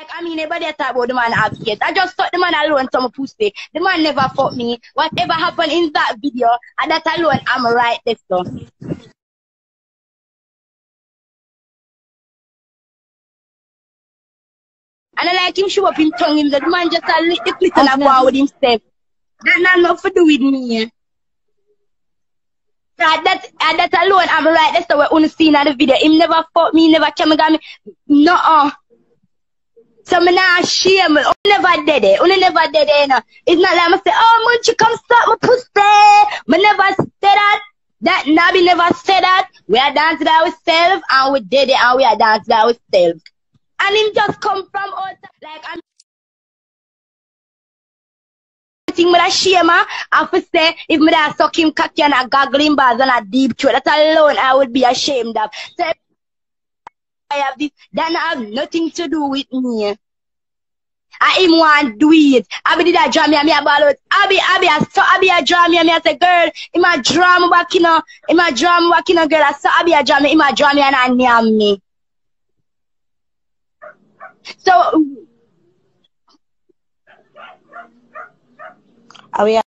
Like, I mean, everybody talk about the man have kids. I just thought the man alone some pussy. The man never fucked me. Whatever happened in that video, and that alone, I'm right there, so. And I like him show up him tongue, him the man just a lick the clit and a go with himself. That not enough to do with me. That, that, that alone, I'm right that's the way you see in the video. Him never fuck me, never came and me. No, so me not shame. You never did it. You never did it. You. It's not like I say, oh, Munchie, come stop my pussy. Me never say that. That Nabi never said that. We are dancing ourselves and we did it and we are dancing ourselves. And him just come from outside. Like, I'm thing me that shame I have say if me that suck him cocky and a goggling bars and a deep throat, that alone I would be ashamed of. So I have this, that have nothing to do with me. I him want do it. I be did that draw me and me a ball out. I be I a I be a draw me and me I say girl, him a draw me back you know, him a draw me back you know girl. I so I be a draw me, him a draw and a near me. So Are we